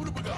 Urubaga!